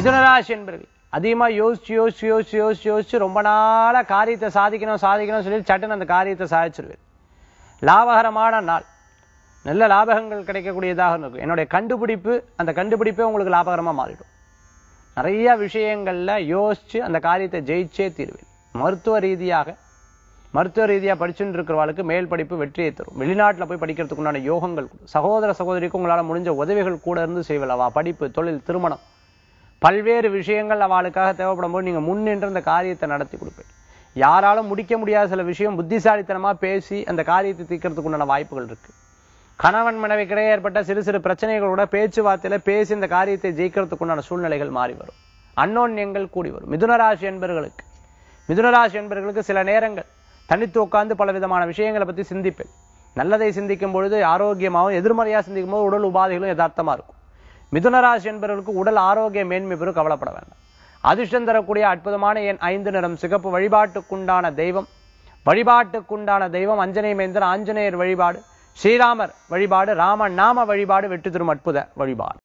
மிதுனராசி என்பர்கள். அதிகமா யோசிச்சு யோசிச்சு யோசிச்சு யோசிச்சு யோசிச்சு ரொம்ப நாளா காரியத்தை சாதிக்கணும் சாதிக்கணும் சொல்லி சட்டுன்னு அந்த காரியத்தை சாதிச்சிருவேன். லாபகரமான நாள். நல்ல லாபகங்கள் கிடைக்கக்கூடியதாக இருக்கும். என்னுடைய கண்டுபிடிப்பு அந்த கண்டுபிடிப்பே உங்களுக்கு லாபகரமா மாறிடும். நிறைய விஷயங்கள்ல யோசிச்சு அந்த காரியத்தை ஜெயிச்சே தீர்வேன். மருத்துவ ரீதியாக மருத்துவ ரீதியா படிச்சுட்டு இருக்கிறவளுக்கு மேல் படிப்பு வெற்றியை தரும். வெளிநாட்டுல போய் படிக்கிறதுக்கு உண்டான யோகங்கள். சகோதர சகோதரிக்கு உங்களால முடிஞ்ச உதவிகள் கூட இருந்து செய்வலவா படிப்பு தொழில் திருமணம். பல்வேறு விஷயங்கள் அவளுக்காக தேவைப்படும் போது நீங்கள் முன்னின்று அந்த காரியத்தை நடத்தி கொடுப்பேன். யாராலும் முடிக்க முடியாத சில விஷயம் புத்திசாலித்தனமாக பேசி அந்த காரியத்தை தீர்க்கறதுக்கு உண்டான வாய்ப்புகள் இருக்குது கணவன் மனைவிக்கிடையே ஏற்பட்ட சிறு சிறு பிரச்சனைகளோட பேச்சுவார்த்தையில் பேசி இந்த காரியத்தை ஜெயிக்கிறதுக்கு உண்டான சூழ்நிலைகள் மாறி வரும். அன்னோன்யங்கள் கூடி வரும். மிதுனராசி என்பர்களுக்கு மிதுனராசி என்பர்களுக்கு சில நேரங்கள் தனித்து உட்கார்ந்து பல விதமான விஷயங்களை பற்றி சிந்திப்பேன். நல்லதை சிந்திக்கும் பொழுது ஆரோக்கியமாகவும் எதிர்மறையாக சிந்திக்கும் போது உடல் உபாதைகளும் யதார்த்தமாக இருக்கும். மிதுனராசி என்பவர்களுக்கு உடல் ஆரோக்கிய மேன்மை பெறும் கவலைப்பட வேண்டாம். அதிர்ஷ்டம் தரக்கூடிய அற்புதமான என் ஐந்து நிறம் சிகப்பு வழிபாட்டுக்குண்டான தெய்வம். வழிபாட்டுக்குண்டான தெய்வம் அஞ்சனை மேந்தன் ஆஞ்சநேயர் வழிபாடு ஸ்ரீராமர் வழிபாடு ராம நாம வழிபாடு வெற்றி தரும் அற்புத வழிபாடு.